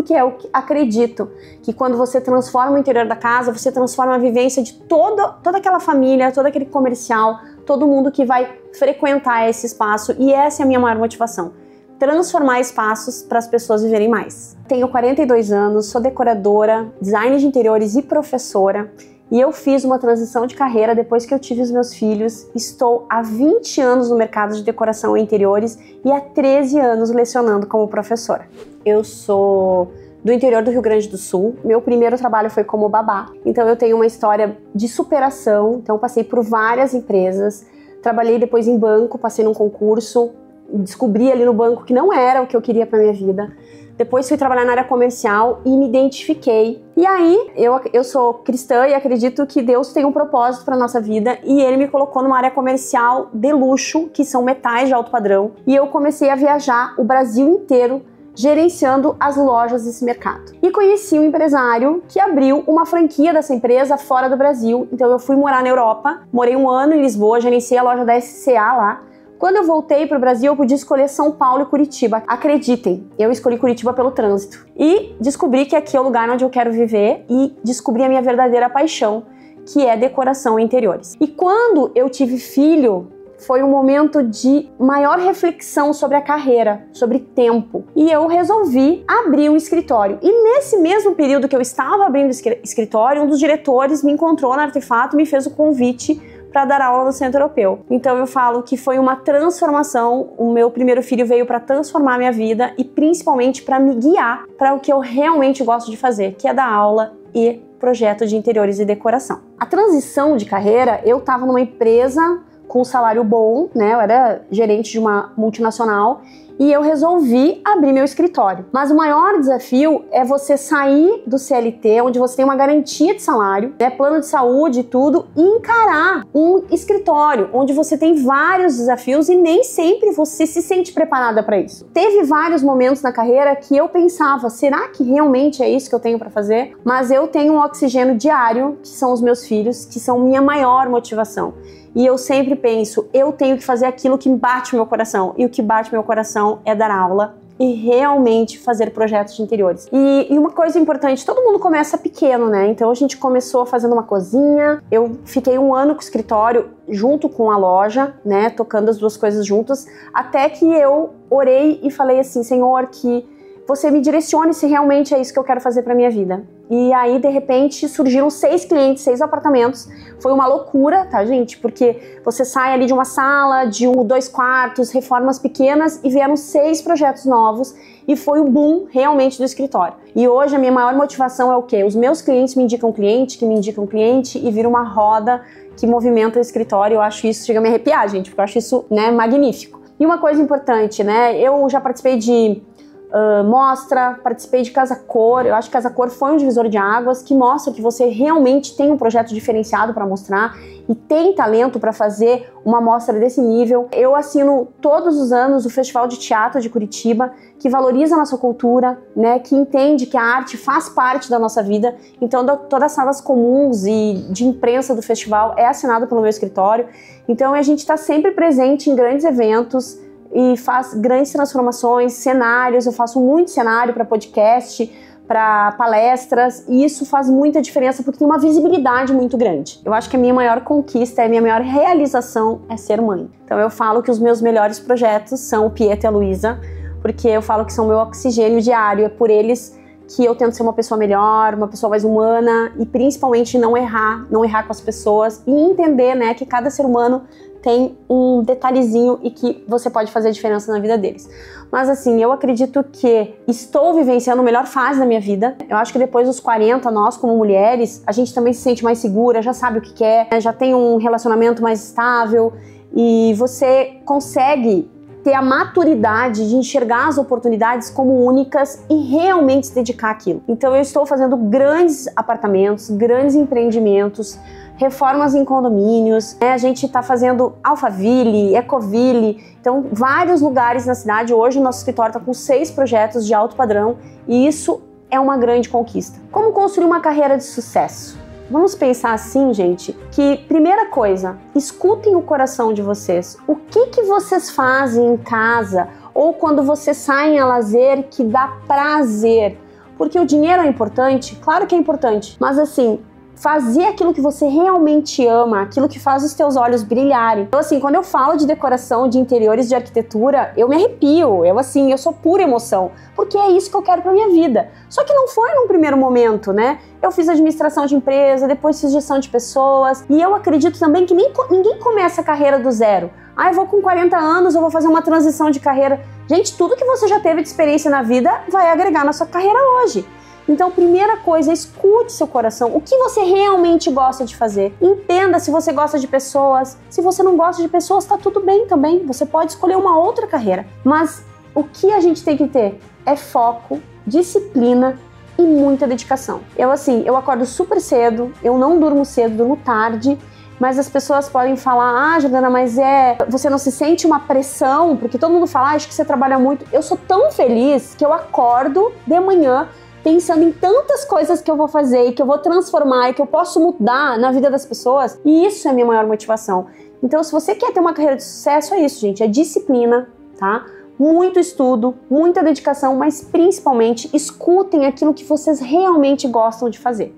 porque eu acredito que quando você transforma o interior da casa, você transforma a vivência de toda, toda aquela família, todo aquele comercial, todo mundo que vai frequentar esse espaço, e essa é a minha maior motivação transformar espaços para as pessoas viverem mais. Tenho 42 anos, sou decoradora, designer de interiores e professora. E eu fiz uma transição de carreira depois que eu tive os meus filhos. Estou há 20 anos no mercado de decoração e interiores e há 13 anos lecionando como professora. Eu sou do interior do Rio Grande do Sul. Meu primeiro trabalho foi como babá. Então eu tenho uma história de superação. Então passei por várias empresas. Trabalhei depois em banco, passei num concurso, descobri ali no banco que não era o que eu queria para minha vida. Depois fui trabalhar na área comercial e me identifiquei. E aí, eu, eu sou cristã e acredito que Deus tem um propósito para nossa vida e ele me colocou numa área comercial de luxo, que são metais de alto padrão, e eu comecei a viajar o Brasil inteiro gerenciando as lojas desse mercado. E conheci um empresário que abriu uma franquia dessa empresa fora do Brasil. Então eu fui morar na Europa, morei um ano em Lisboa, gerenciei a loja da SCA lá quando eu voltei para o Brasil, eu podia escolher São Paulo e Curitiba. Acreditem, eu escolhi Curitiba pelo trânsito. E descobri que aqui é o lugar onde eu quero viver e descobri a minha verdadeira paixão, que é decoração e interiores. E quando eu tive filho, foi um momento de maior reflexão sobre a carreira, sobre tempo. E eu resolvi abrir um escritório. E nesse mesmo período que eu estava abrindo o escritório, um dos diretores me encontrou no artefato e me fez o convite para dar aula no Centro Europeu. Então eu falo que foi uma transformação. O meu primeiro filho veio para transformar minha vida e principalmente para me guiar para o que eu realmente gosto de fazer, que é dar aula e projeto de interiores e decoração. A transição de carreira, eu estava numa empresa com salário bom, né? Eu era gerente de uma multinacional e eu resolvi abrir meu escritório. Mas o maior desafio é você sair do CLT, onde você tem uma garantia de salário, né, plano de saúde e tudo, e encarar um escritório onde você tem vários desafios e nem sempre você se sente preparada para isso. Teve vários momentos na carreira que eu pensava, será que realmente é isso que eu tenho para fazer? Mas eu tenho um oxigênio diário, que são os meus filhos, que são minha maior motivação. E eu sempre penso, eu tenho que fazer aquilo que bate meu coração. E o que bate meu coração é dar aula e realmente fazer projetos de interiores. E, e, uma coisa importante, todo mundo começa pequeno, né? Então a gente começou fazendo uma cozinha. Eu fiquei um ano com o escritório junto com a loja, né? Tocando as duas coisas juntas, até que eu orei e falei assim, Senhor, que você me direcione se realmente é isso que eu quero fazer para minha vida. E aí, de repente, surgiram seis clientes, seis apartamentos. Foi uma loucura, tá, gente? Porque você sai ali de uma sala, de um, dois quartos, reformas pequenas e vieram seis projetos novos e foi o boom realmente do escritório. E hoje a minha maior motivação é o quê? Os meus clientes me indicam cliente, que me indicam cliente e vira uma roda que movimenta o escritório. Eu acho isso, chega a me arrepiar, gente, porque eu acho isso, né, magnífico. E uma coisa importante, né? Eu já participei de uh, mostra, participei de Casa Cor. Eu acho que Casa Cor foi um divisor de águas que mostra que você realmente tem um projeto diferenciado para mostrar e tem talento para fazer uma mostra desse nível. Eu assino todos os anos o Festival de Teatro de Curitiba, que valoriza a nossa cultura, né, que entende que a arte faz parte da nossa vida. Então, todas as salas comuns e de imprensa do festival é assinado pelo meu escritório. Então, a gente está sempre presente em grandes eventos e faz grandes transformações, cenários. Eu faço muito cenário para podcast, para palestras, e isso faz muita diferença porque tem uma visibilidade muito grande. Eu acho que a minha maior conquista, a minha maior realização é ser mãe. Então eu falo que os meus melhores projetos são o Pietro e a Luísa, porque eu falo que são meu oxigênio diário, é por eles que eu tento ser uma pessoa melhor, uma pessoa mais humana e principalmente não errar, não errar com as pessoas e entender, né, que cada ser humano tem um detalhezinho e que você pode fazer diferença na vida deles. Mas assim, eu acredito que estou vivenciando a melhor fase da minha vida. Eu acho que depois dos 40, nós como mulheres, a gente também se sente mais segura, já sabe o que quer, já tem um relacionamento mais estável e você consegue ter a maturidade de enxergar as oportunidades como únicas e realmente se dedicar àquilo. Então eu estou fazendo grandes apartamentos, grandes empreendimentos, reformas em condomínios, né? a gente está fazendo Alphaville, Ecoville, então vários lugares na cidade. Hoje o nosso escritório está com seis projetos de alto padrão e isso é uma grande conquista. Como construir uma carreira de sucesso? Vamos pensar assim, gente, que primeira coisa, escutem o coração de vocês. O que que vocês fazem em casa ou quando vocês saem a lazer que dá prazer? Porque o dinheiro é importante? Claro que é importante, mas assim, fazer aquilo que você realmente ama, aquilo que faz os teus olhos brilharem. Então, assim, quando eu falo de decoração, de interiores, de arquitetura, eu me arrepio. Eu, assim, eu sou pura emoção, porque é isso que eu quero pra minha vida. Só que não foi num primeiro momento, né? Eu fiz administração de empresa, depois fiz gestão de pessoas, e eu acredito também que nem, ninguém começa a carreira do zero. Ah, eu vou com 40 anos, eu vou fazer uma transição de carreira. Gente, tudo que você já teve de experiência na vida vai agregar na sua carreira hoje. Então, primeira coisa, escute seu coração. O que você realmente gosta de fazer? Entenda se você gosta de pessoas. Se você não gosta de pessoas, tá tudo bem também. Você pode escolher uma outra carreira. Mas o que a gente tem que ter é foco, disciplina e muita dedicação. Eu assim, eu acordo super cedo, eu não durmo cedo, durmo tarde mas as pessoas podem falar: ah, Jordana, mas é. Você não se sente uma pressão? Porque todo mundo fala: ah, acho que você trabalha muito. Eu sou tão feliz que eu acordo de manhã pensando em tantas coisas que eu vou fazer e que eu vou transformar e que eu posso mudar na vida das pessoas. E isso é a minha maior motivação. Então, se você quer ter uma carreira de sucesso, é isso, gente. É disciplina, tá? Muito estudo, muita dedicação, mas principalmente escutem aquilo que vocês realmente gostam de fazer.